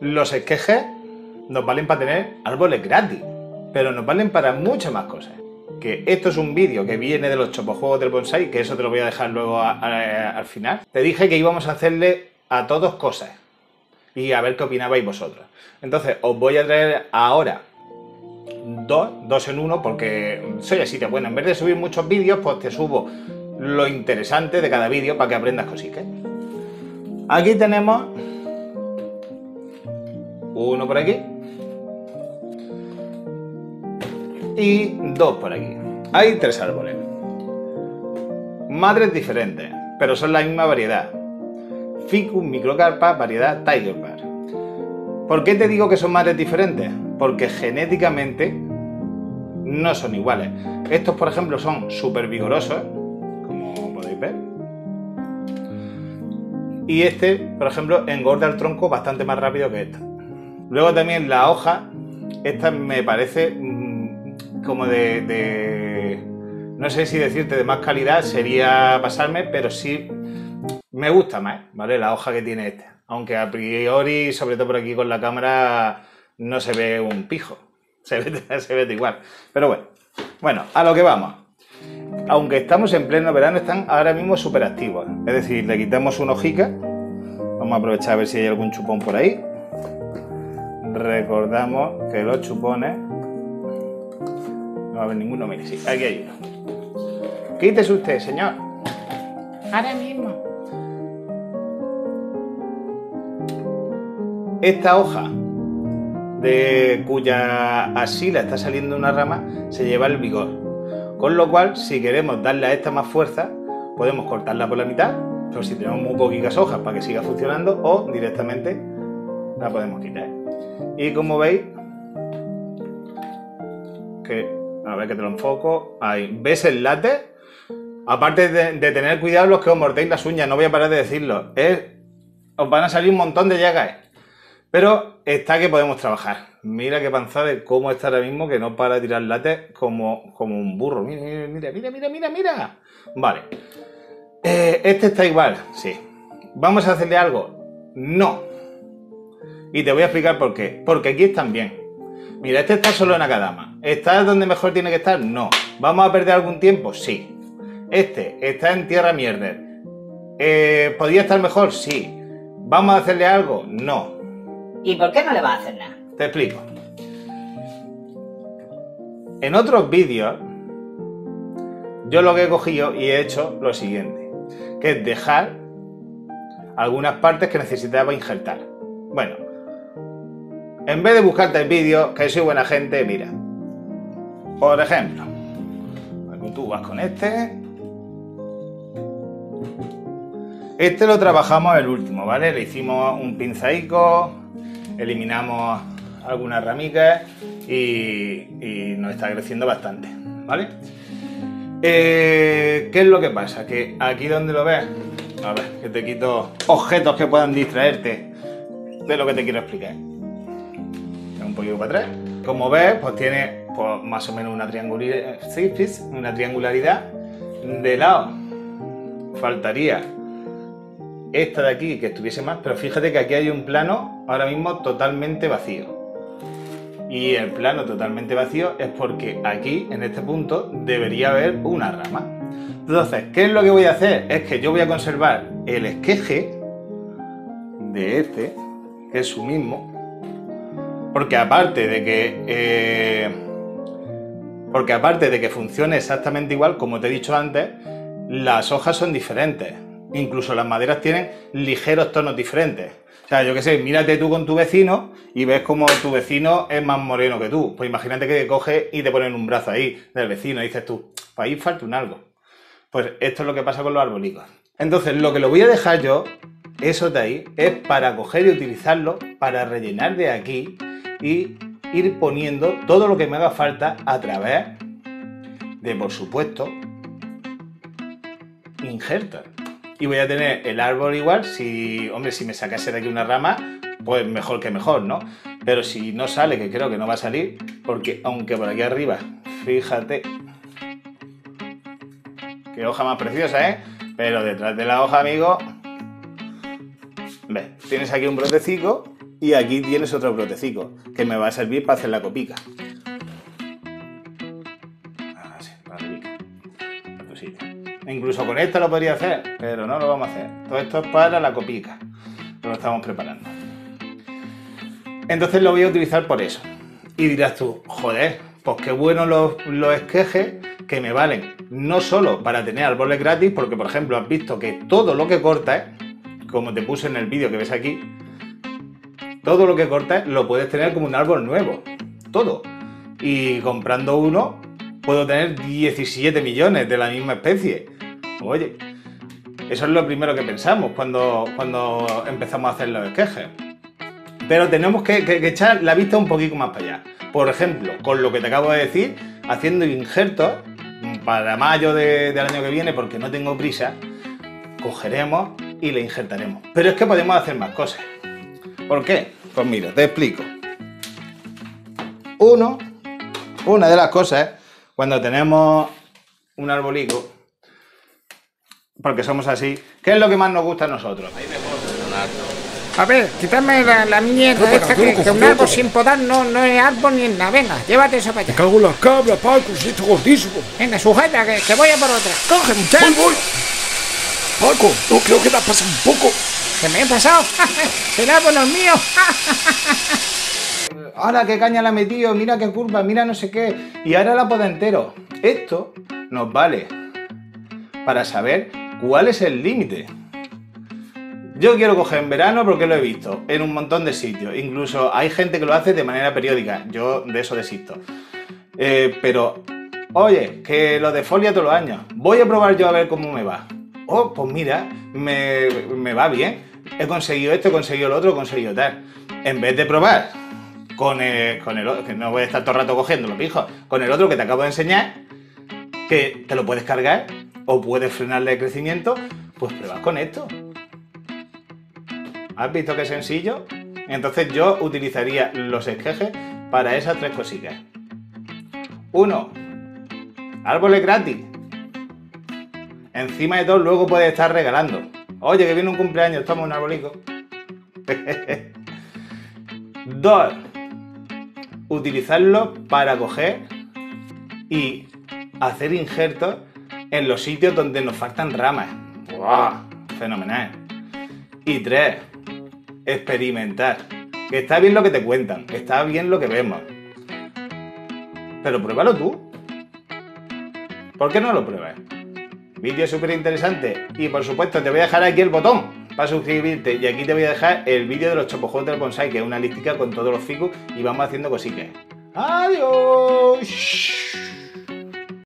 los esquejes nos valen para tener árboles gratis, pero nos valen para muchas más cosas. Que esto es un vídeo que viene de los chopojuegos del bonsai, que eso te lo voy a dejar luego al final. Te dije que íbamos a hacerle a todos cosas y a ver qué opinabais vosotros. Entonces, os voy a traer ahora dos, dos en uno, porque soy así de bueno. En vez de subir muchos vídeos, pues te subo lo interesante de cada vídeo para que aprendas cositas. Aquí tenemos uno por aquí y dos por aquí. Hay tres árboles. Madres diferentes, pero son la misma variedad. Ficus microcarpa, variedad Tiger Bar. ¿Por qué te digo que son madres diferentes? Porque genéticamente no son iguales. Estos, por ejemplo, son súper vigorosos, como podéis ver. Y este, por ejemplo, engorda el tronco bastante más rápido que esta. Luego también la hoja, esta me parece mm, como de, no sé si decirte de más calidad, sería pasarme, pero sí me gusta más, ¿vale? La hoja que tiene esta. Aunque a priori, sobre todo por aquí con la cámara, no se ve un pijo. Se ve, se ve igual. Pero bueno, bueno, a lo que vamos. Aunque estamos en pleno verano, están ahora mismo súper activos. Es decir, le quitamos una hojica. Vamos a aprovechar a ver si hay algún chupón por ahí. Recordamos que los chupones... No va a haber ninguno, mire, sí, aquí hay uno. Quítese usted, señor. Ahora mismo. Esta hoja de cuya asila está saliendo una rama se lleva el vigor. Con lo cual, si queremos darle a esta más fuerza, podemos cortarla por la mitad, pero si tenemos muy poquitas hojas para que siga funcionando, o directamente la podemos quitar. Y como veis, que a ver que te lo enfoco, ahí, ¿ves el látex? Aparte de, tener cuidado los que os mordéis las uñas, no voy a parar de decirlo, os van a salir un montón de llagas. Pero está que podemos trabajar. Mira qué panzada de cómo está ahora mismo que no para de tirar látex como, como un burro. Mira, mira, mira, mira, mira, mira. Vale. Eh, este está igual, sí. ¿Vamos a hacerle algo? No. Y te voy a explicar por qué. Porque aquí están bien. Mira, este está solo en Akadama. ¿Está donde mejor tiene que estar? No. ¿Vamos a perder algún tiempo? Sí. Este está en tierra mierda. Eh, ¿Podría estar mejor? Sí. ¿Vamos a hacerle algo? No. ¿Y por qué no le va a hacer nada? Te explico. En otros vídeos, yo lo que he cogido y he hecho lo siguiente, que es dejar algunas partes que necesitaba injertar. Bueno, en vez de buscarte el vídeo, que soy buena gente, mira. Por ejemplo, tú vas con este. Este lo trabajamos el último, ¿vale? Le hicimos un pinzaico, eliminamos algunas ramitas y, nos está creciendo bastante, ¿vale? Eh, ¿Qué es lo que pasa? Que aquí donde lo ves, a ver, que te quito objetos que puedan distraerte de lo que te quiero explicar. Un poquito para atrás. Como ves, pues tiene pues, más o menos una triangularidad, una triangularidad de lado. Faltaría esta de aquí que estuviese más, pero fíjate que aquí hay un plano ahora mismo totalmente vacío. Y el plano totalmente vacío es porque aquí, en este punto, debería haber una rama. Entonces, ¿qué es lo que voy a hacer? Es que yo voy a conservar el esqueje de este, que es su mismo, porque aparte de que... Eh, porque aparte de que funcione exactamente igual, como te he dicho antes, las hojas son diferentes. Incluso las maderas tienen ligeros tonos diferentes. O sea, yo qué sé, mírate tú con tu vecino y ves como tu vecino es más moreno que tú. Pues imagínate que te coge y te ponen un brazo ahí del vecino y dices tú, pues ahí falta un algo. Pues esto es lo que pasa con los arbolicos. Entonces, lo que lo voy a dejar yo, eso de ahí, es para coger y utilizarlo para rellenar de aquí y ir poniendo todo lo que me haga falta a través de, por supuesto, injertos y voy a tener el árbol igual. Si, hombre, si me sacase de aquí una rama, pues mejor que mejor, ¿no? Pero si no sale, que creo que no va a salir, porque aunque por aquí arriba, fíjate, qué hoja más preciosa, ¿eh? Pero detrás de la hoja, amigo, ves, tienes aquí un brotecico Y aquí tienes otro brotecico que me va a servir para hacer la copica. Ah, para la copica. A tu sitio. Incluso con esto lo podría hacer, pero no lo vamos a hacer. Todo esto es para la copica. Lo estamos preparando. Entonces lo voy a utilizar por eso. Y dirás tú, joder, pues qué bueno los, los esquejes que me valen no solo para tener árboles gratis, porque por ejemplo has visto que todo lo que cortas, como te puse en el vídeo que ves aquí, todo lo que cortas lo puedes tener como un árbol nuevo. Todo. Y comprando uno, puedo tener 17 millones de la misma especie. Oye, eso es lo primero que pensamos cuando, cuando empezamos a hacer los esquejes. Pero tenemos que, echar la vista un poquito más para allá. Por ejemplo, con lo que te acabo de decir, haciendo injertos para mayo de- del año que viene, porque no tengo prisa, cogeremos y le injertaremos. Pero es que podemos hacer más cosas. ¿Por qué? Pues mira, te explico. Uno, una de las cosas, cuando tenemos un arbolico, porque somos así, ¿qué es lo que más nos gusta a nosotros? A ver, quítame la, la mierda No, esta que, que un árbol sin podar no, no es árbol ni en nada. Venga, llévate eso para allá. Cago en la cabra, Paco, si esto es gordísimo. Venga, sujeta, que, que voy a por otra. Coge, Voy, muchacho. voy. Paco, no creo que te has pasado un poco. Que me he pasado. El árbol no es mío. ahora qué caña la ha metido, mira qué curva, mira no sé qué, y ahora la poda entero. Esto nos vale para saber cuál es el límite. Yo quiero coger en verano porque lo he visto en un montón de sitios. Incluso hay gente que lo hace de manera periódica. Yo de eso desisto. Eh, pero, oye, que lo de folia todos los años. Voy a probar yo a ver cómo me va. Oh, pues mira, me, me va bien. He conseguido esto, he conseguido lo otro, he conseguido tal. En vez de probar con el, con el otro, que no voy a estar todo el rato cogiendo los con el otro que te acabo de enseñar, que te lo puedes cargar o puedes frenarle el crecimiento, pues pruebas con esto. ¿Has visto qué sencillo? Entonces yo utilizaría los esquejes para esas tres cositas. Uno, árboles gratis. Encima de todo, luego puedes estar regalando. Oye, que viene un cumpleaños, toma un arbolico. Dos, utilizarlo para coger y hacer injertos en los sitios donde nos faltan ramas. ¡Guau! Fenomenal. Y tres, experimentar. Que está bien lo que te cuentan, está bien lo que vemos. Pero pruébalo tú. ¿Por qué no lo pruebas? Vídeo súper interesante. Y por supuesto, te voy a dejar aquí el botón para suscribirte. Y aquí te voy a dejar el vídeo de los chopojuegos del bonsai, que es una listica con todos los ficus y vamos haciendo cositas. ¡Adiós!